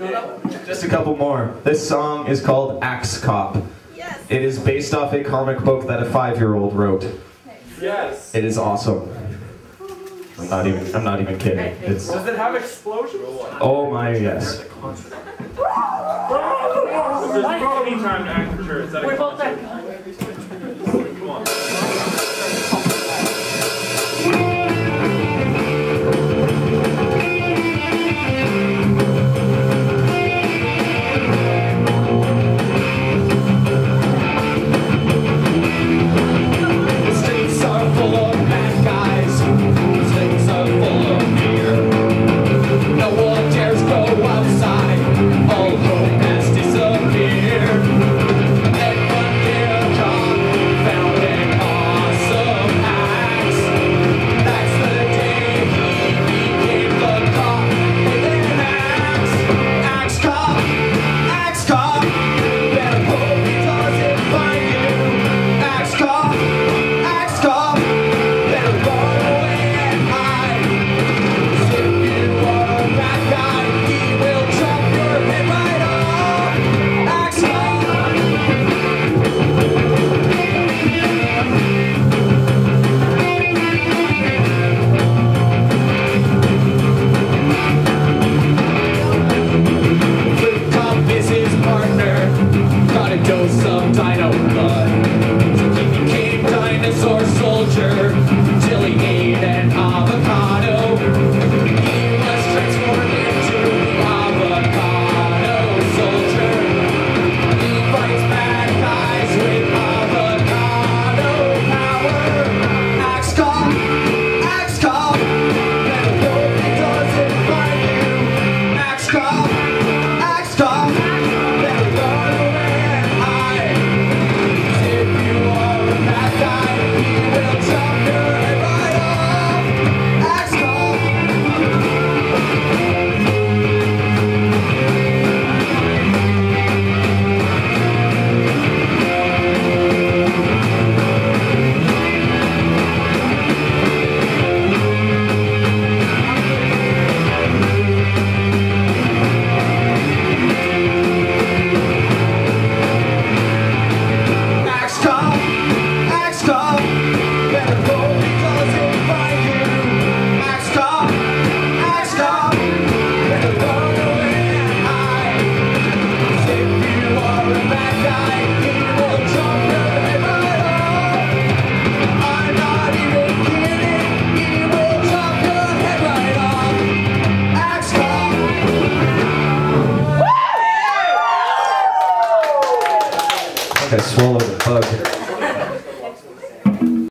Just a couple more. This song is called Axe Cop. Yes. It is based off a comic book that a five-year-old wrote. Yes. It is awesome. I'm not even. I'm not even kidding. It's, Does it have explosions? Oh my yes. We're both some dino. has swallowed a bug here.